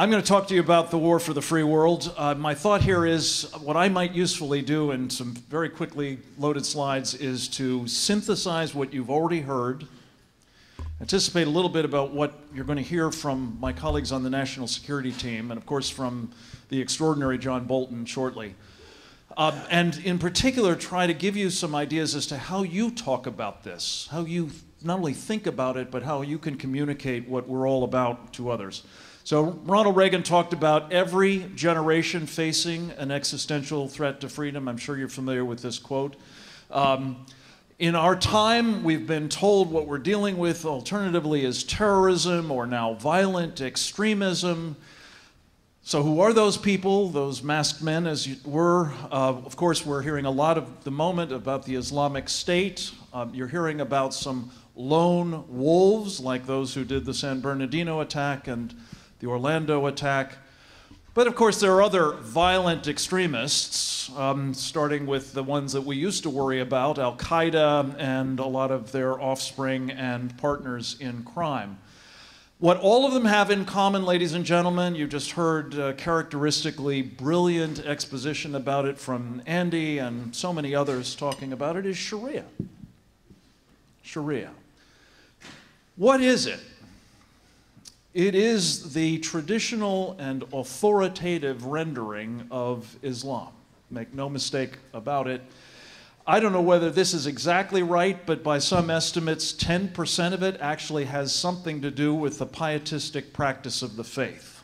I'm going to talk to you about the war for the free world. Uh, my thought here is what I might usefully do in some very quickly loaded slides is to synthesize what you've already heard, anticipate a little bit about what you're going to hear from my colleagues on the national security team, and of course from the extraordinary John Bolton shortly. Uh, and in particular, try to give you some ideas as to how you talk about this, how you not only think about it, but how you can communicate what we're all about to others. So Ronald Reagan talked about every generation facing an existential threat to freedom. I'm sure you're familiar with this quote. Um, in our time, we've been told what we're dealing with alternatively is terrorism or now violent extremism. So, who are those people, those masked men, as you were? Uh, of course, we're hearing a lot of the moment about the Islamic State. Um, you're hearing about some lone wolves, like those who did the San Bernardino attack and the Orlando attack. But of course, there are other violent extremists, um, starting with the ones that we used to worry about Al Qaeda and a lot of their offspring and partners in crime. What all of them have in common, ladies and gentlemen, you just heard uh, characteristically brilliant exposition about it from Andy and so many others talking about it, is Sharia. Sharia. What is it? It is the traditional and authoritative rendering of Islam. Make no mistake about it. I don't know whether this is exactly right, but by some estimates, 10% of it actually has something to do with the pietistic practice of the faith.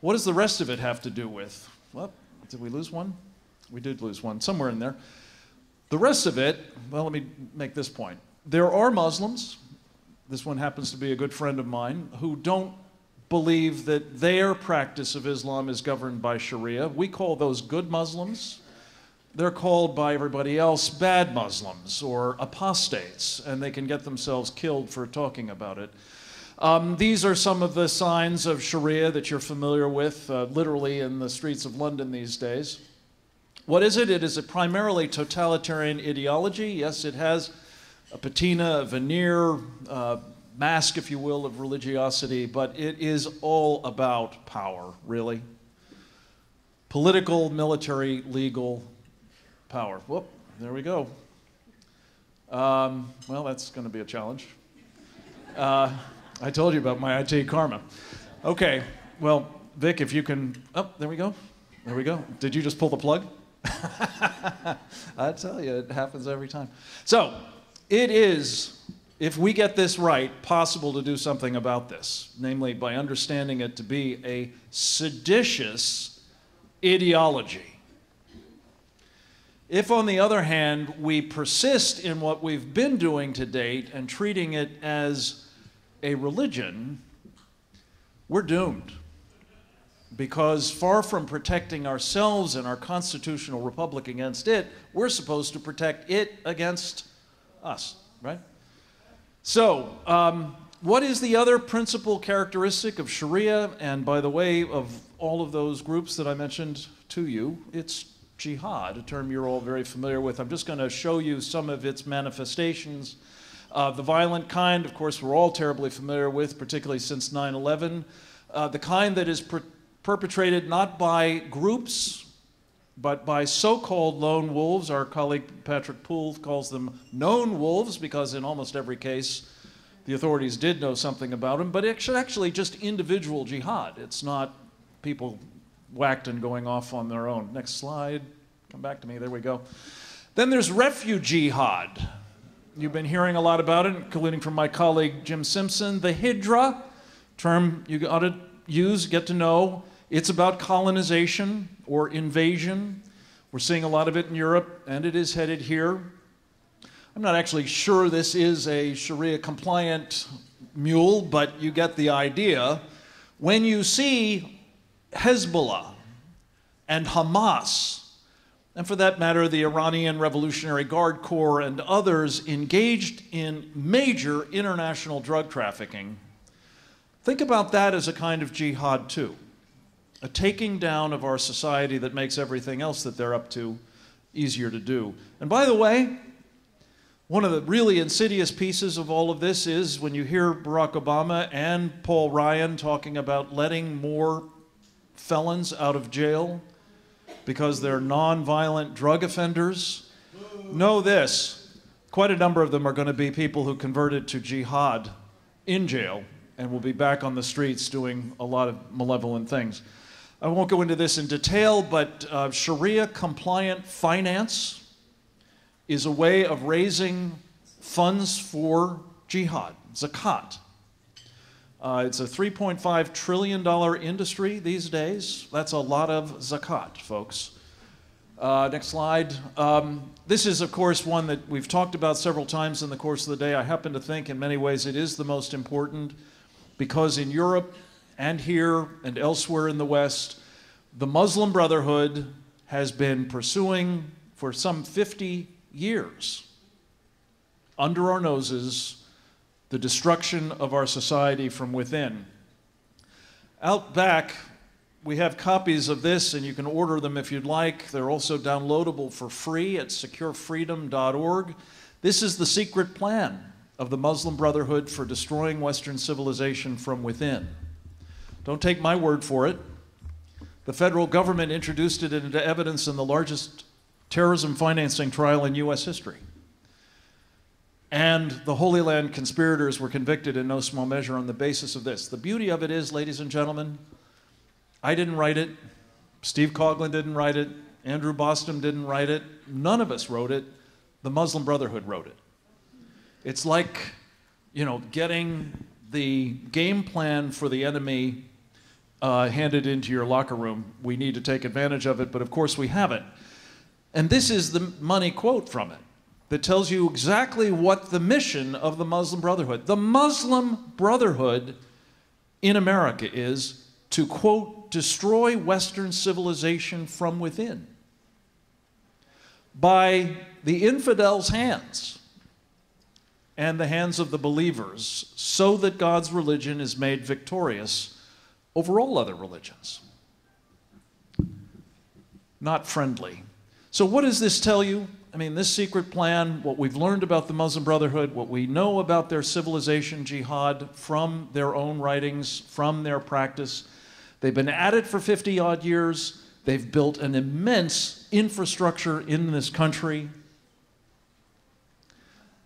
What does the rest of it have to do with? Well, did we lose one? We did lose one, somewhere in there. The rest of it, well, let me make this point. There are Muslims, this one happens to be a good friend of mine, who don't believe that their practice of Islam is governed by Sharia. We call those good Muslims. They're called by everybody else bad Muslims or apostates, and they can get themselves killed for talking about it. Um, these are some of the signs of Sharia that you're familiar with, uh, literally in the streets of London these days. What is it? It is a primarily totalitarian ideology. Yes, it has a patina, a veneer, uh, mask, if you will, of religiosity, but it is all about power, really. Political, military, legal power. Whoop, there we go. Um, well, that's going to be a challenge. Uh, I told you about my IT karma. Okay, well, Vic, if you can. Oh, there we go. There we go. Did you just pull the plug? I tell you, it happens every time. So, it is, if we get this right, possible to do something about this, namely by understanding it to be a seditious ideology. If, on the other hand, we persist in what we've been doing to date and treating it as a religion, we're doomed. Because far from protecting ourselves and our constitutional republic against it, we're supposed to protect it against us, right? So, um, what is the other principal characteristic of Sharia? And by the way, of all of those groups that I mentioned to you, it's jihad, a term you're all very familiar with. I'm just going to show you some of its manifestations. Uh, the violent kind, of course, we're all terribly familiar with, particularly since 9 11. Uh, the kind that is per perpetrated not by groups but by so called lone wolves, our colleague Patrick Poole calls them known wolves because in almost every case the authorities did know something about them, but it's actually just individual jihad. It's not people whacked and going off on their own. Next slide. Come back to me. There we go. Then there's refugee jihad. You've been hearing a lot about it, including from my colleague Jim Simpson. The Hijra, term you ought to use, get to know. It's about colonization or invasion. We're seeing a lot of it in Europe, and it is headed here. I'm not actually sure this is a Sharia compliant mule, but you get the idea. When you see Hezbollah and Hamas, and for that matter, the Iranian Revolutionary Guard Corps and others engaged in major international drug trafficking, think about that as a kind of jihad too a taking down of our society that makes everything else that they're up to easier to do. And by the way, One of the really insidious pieces of all of this is when you hear Barack Obama and Paul Ryan talking about letting more felons out of jail because they're nonviolent drug offenders. Know this quite a number of them are going to be people who converted to jihad in jail and will be back on the streets doing a lot of malevolent things. I won't go into this in detail, but uh, Sharia compliant finance is a way of raising funds for jihad, zakat. Uh, it's a $3.5 trillion industry these days. That's a lot of zakat, folks. Uh, next slide. Um, this is, of course, one that we've talked about several times in the course of the day. I happen to think, in many ways, it is the most important because in Europe and here and elsewhere in the West, the Muslim Brotherhood has been pursuing for some 50 years under our noses the destruction of our society from within. Out back, we have copies of this, and you can order them if you'd like. They're also downloadable for free at securefreedom.org. This is the secret plan of the Muslim Brotherhood for destroying Western civilization from within. Don't take my word for it. The federal government introduced it into evidence in the largest terrorism financing trial in U.S. history. And the Holy Land conspirators were convicted in no small measure on the basis of this. The beauty of it is, ladies and gentlemen, I didn't write it, Steve Coughlin didn't write it, Andrew Bostom didn't write it, none of us wrote it, the Muslim Brotherhood wrote it. It's like, you know, getting the game plan for the enemy uh, handed into your locker room. We need to take advantage of it, but of course we haven't. And this is the money quote from it that tells you exactly what the mission of the Muslim Brotherhood. The Muslim Brotherhood in America is to quote destroy western civilization from within by the infidels' hands and the hands of the believers so that God's religion is made victorious over all other religions. Not friendly so, what does this tell you? I mean, this secret plan, what we've learned about the Muslim Brotherhood, what we know about their civilization jihad from their own writings, from their practice. They've been at it for 50 odd years. They've built an immense infrastructure in this country.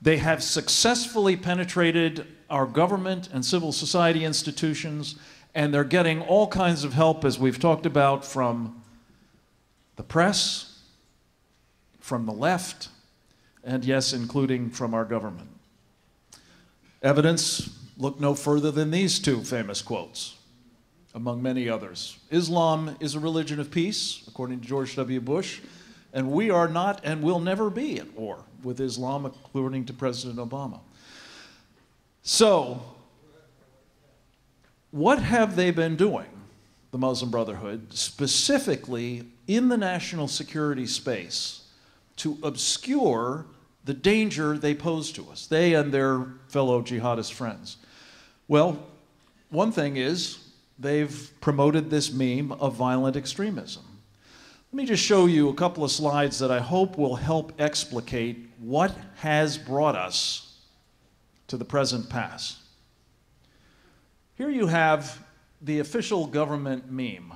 They have successfully penetrated our government and civil society institutions, and they're getting all kinds of help, as we've talked about, from the press, from the left, and yes, including from our government. Evidence look no further than these two famous quotes, among many others. Islam is a religion of peace, according to George W. Bush, and we are not and will never be at war with Islam, according to President Obama. So, what have they been doing, the Muslim Brotherhood, specifically in the national security space? to obscure the danger they pose to us, they and their fellow jihadist friends? Well, one thing is they've promoted this meme of violent extremism. Let me just show you a couple of slides that I hope will help explicate what has brought us to the present pass. Here you have the official government meme.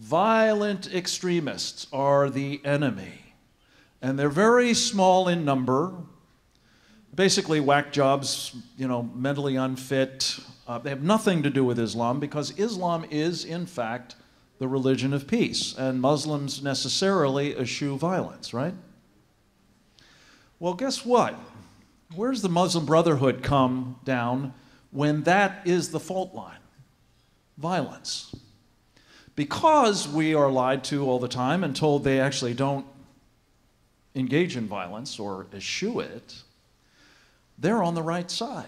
Violent extremists are the enemy and they're very small in number. Basically, whack jobs, you know, mentally unfit. Uh, they have nothing to do with Islam because Islam is, in fact, the religion of peace, and Muslims necessarily eschew violence, right? Well, guess what? Where's the Muslim Brotherhood come down when that is the fault line? Violence. Because we are lied to all the time and told they actually don't engage in violence or eschew it, they're on the right side.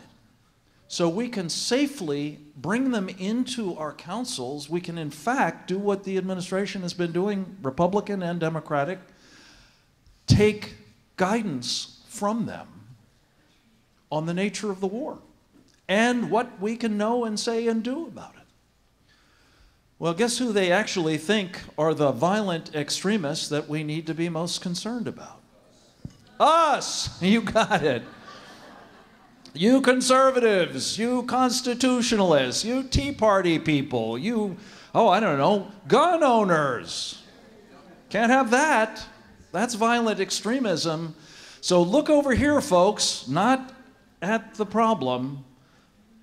So we can safely bring them into our councils. We can, in fact, do what the administration has been doing, Republican and Democratic, take guidance from them on the nature of the war and what we can know and say and do about it. Well, guess who they actually think are the violent extremists that we need to be most concerned about? Us! You got it. You conservatives, you constitutionalists, you Tea Party people, you, oh, I don't know, gun owners. Can't have that. That's violent extremism. So look over here, folks, not at the problem,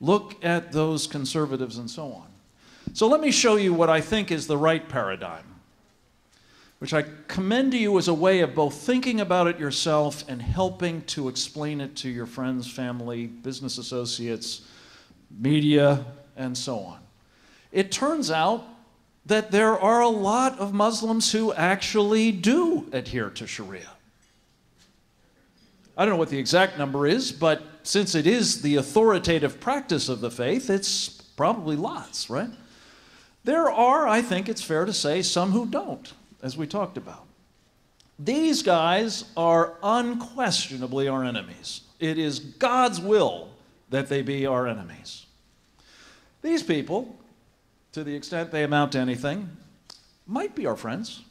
look at those conservatives and so on. So let me show you what I think is the right paradigm which I commend to you as a way of both thinking about it yourself and helping to explain it to your friends, family, business associates, media, and so on. It turns out that there are a lot of Muslims who actually do adhere to Sharia. I don't know what the exact number is, but since it is the authoritative practice of the faith, it's probably lots, right? There are, I think it's fair to say, some who don't as we talked about. These guys are unquestionably our enemies. It is God's will that they be our enemies. These people, to the extent they amount to anything, might be our friends.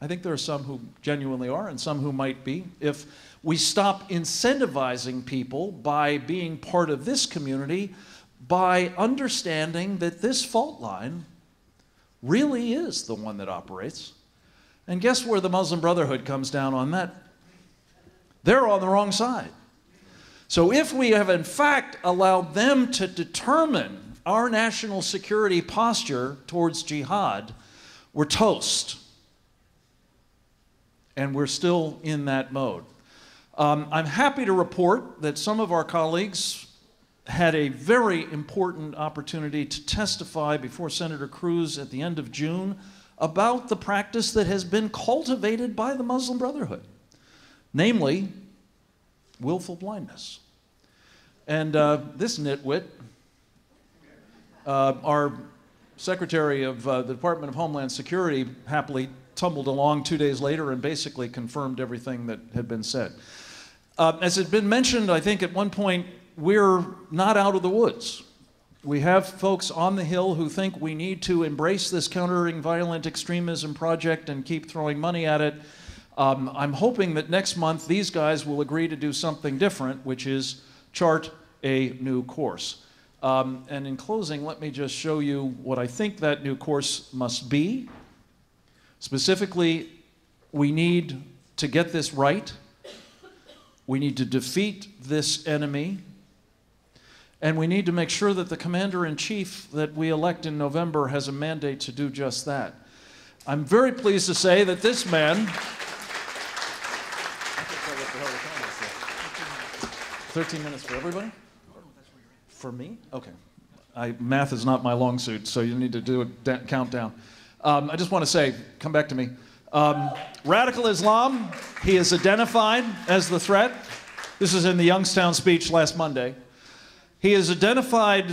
I think there are some who genuinely are and some who might be. If we stop incentivizing people by being part of this community, by understanding that this fault line really is the one that operates. And guess where the Muslim Brotherhood comes down on that? They're on the wrong side. So if we have in fact allowed them to determine our national security posture towards jihad, we're toast. And we're still in that mode. Um, I'm happy to report that some of our colleagues had a very important opportunity to testify before Senator Cruz at the end of June about the practice that has been cultivated by the Muslim Brotherhood, namely willful blindness. And uh, this nitwit, uh, our Secretary of uh, the Department of Homeland Security happily tumbled along two days later and basically confirmed everything that had been said. Uh, as had been mentioned, I think at one point, we're not out of the woods. We have folks on the Hill who think we need to embrace this countering violent extremism project and keep throwing money at it. Um, I'm hoping that next month these guys will agree to do something different, which is chart a new course. Um, and in closing, let me just show you what I think that new course must be. Specifically, we need to get this right. We need to defeat this enemy and we need to make sure that the commander in chief that we elect in November has a mandate to do just that. I'm very pleased to say that this man. 13 minutes for everybody? For me? Okay. I, math is not my long suit, so you need to do a countdown. Um, I just want to say, come back to me. Um, radical Islam, he is identified as the threat. This is in the Youngstown speech last Monday. He has identified,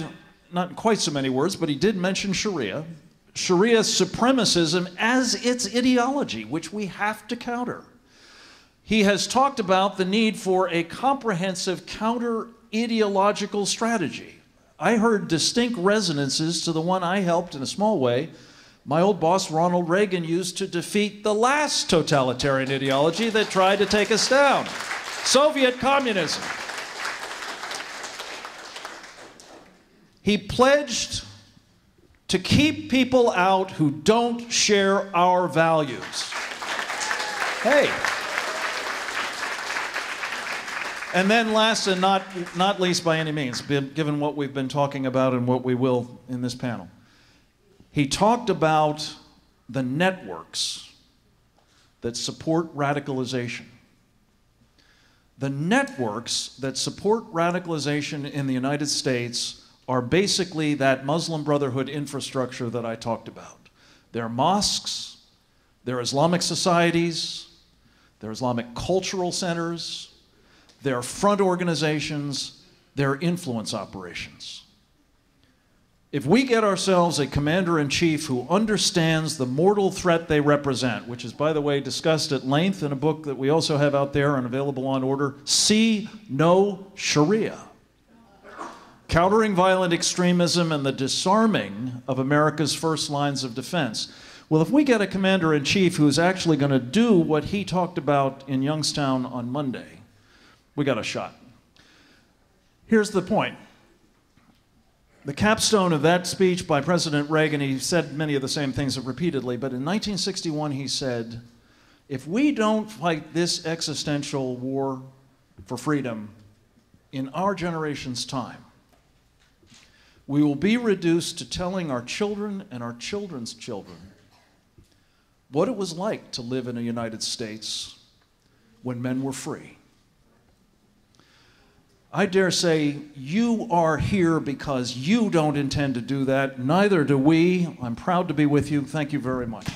not quite so many words, but he did mention Sharia, Sharia supremacism as its ideology, which we have to counter. He has talked about the need for a comprehensive counter ideological strategy. I heard distinct resonances to the one I helped in a small way. My old boss, Ronald Reagan, used to defeat the last totalitarian ideology that tried to take us down Soviet communism. He pledged to keep people out who don't share our values. Hey. And then, last and not, not least by any means, given what we've been talking about and what we will in this panel, he talked about the networks that support radicalization. The networks that support radicalization in the United States are basically that Muslim Brotherhood infrastructure that I talked about. They're mosques, they're Islamic societies, they're Islamic cultural centers, they're front organizations, they're influence operations. If we get ourselves a commander in chief who understands the mortal threat they represent, which is, by the way, discussed at length in a book that we also have out there and available on order, See No Sharia countering violent extremism and the disarming of America's first lines of defense. Well, if we get a commander in chief who's actually going to do what he talked about in Youngstown on Monday, we got a shot. Here's the point. The capstone of that speech by President Reagan, he said many of the same things repeatedly, but in 1961 he said, if we don't fight this existential war for freedom in our generation's time, we will be reduced to telling our children and our children's children what it was like to live in a United States when men were free. I dare say you are here because you don't intend to do that. Neither do we. I'm proud to be with you. Thank you very much.